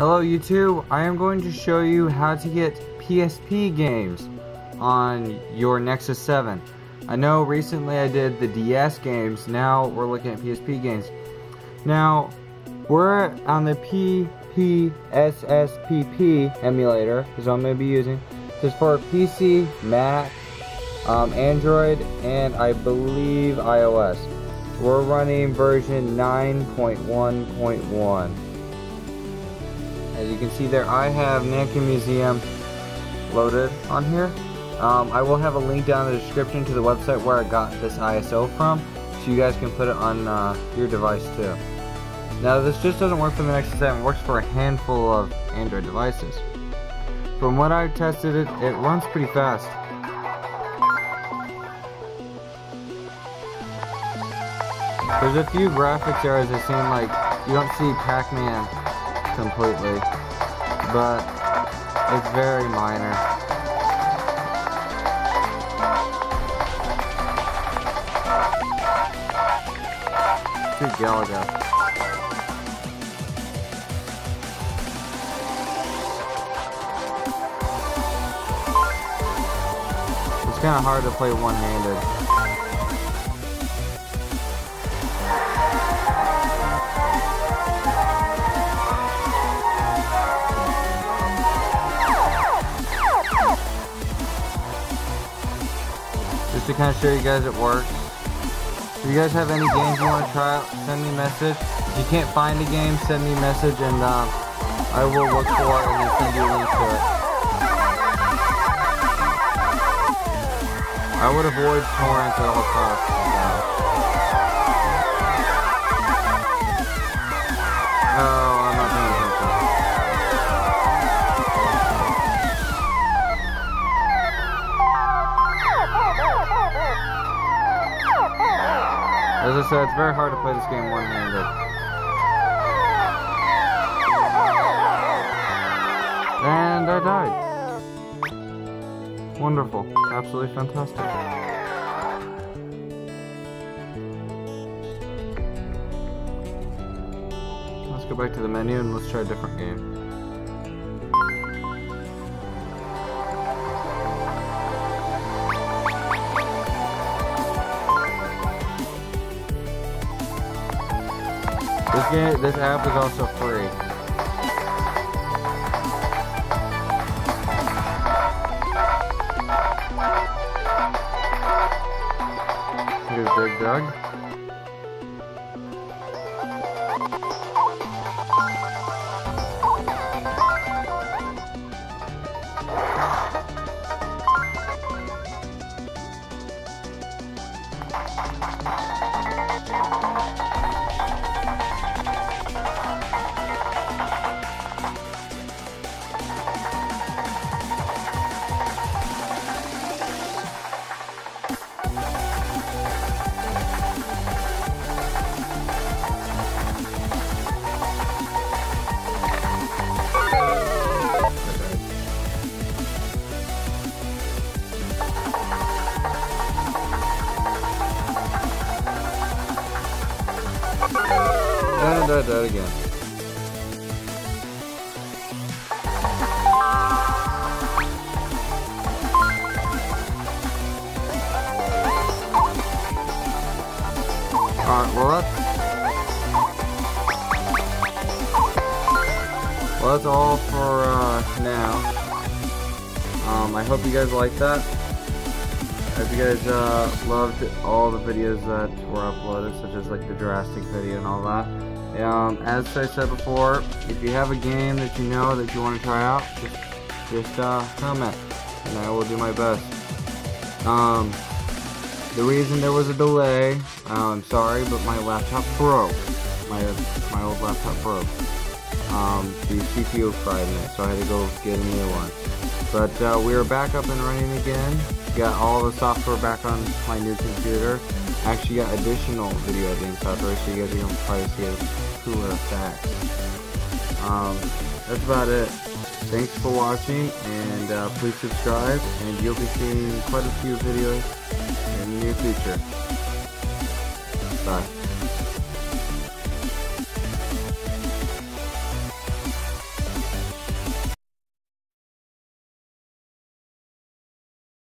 Hello YouTube, I am going to show you how to get PSP games on your Nexus 7. I know recently I did the DS games, now we're looking at PSP games. Now, we're on the PPSSPP emulator, is what I'm going to be using. This is for PC, Mac, um, Android, and I believe iOS. We're running version 9.1.1. As you can see there, I have Namco Museum loaded on here. Um, I will have a link down in the description to the website where I got this ISO from, so you guys can put it on uh, your device too. Now this just doesn't work for the Nexus 7, it works for a handful of Android devices. From what I've tested it, it runs pretty fast. There's a few graphics errors that seem like you don't see Pac-Man completely, but it's very minor. Too Galaga. It's kind of hard to play one-handed. Just to kind of show you guys it works. If you guys have any games you want to try out, send me a message. If you can't find a game, send me a message and uh, I will look for it and send you a link to it. I would avoid torrents at all costs. As I said, it's very hard to play this game one-handed. And I died. Wonderful. Absolutely fantastic. Let's go back to the menu and let's try a different game. This game, this app is also free. Here's Dig Dug. And I died again. Alright, well that's... Well that's all for uh, now. Um, I hope you guys like that. If you guys uh, loved all the videos that were uploaded, such as like the Jurassic video and all that. Um, as I said before, if you have a game that you know that you want to try out, just, just uh, comment, and I will do my best. Um, the reason there was a delay, I'm sorry, but my laptop broke. My my old laptop broke. Um, the CPU fried in it, so I had to go get a new one. But uh, we are back up and running again. Got all the software back on my new computer. Actually got additional video editing software, so you guys are going to probably see a cooler effect. Um, that's about it. Thanks for watching, and uh, please subscribe, and you'll be seeing quite a few videos in the near future. Bye.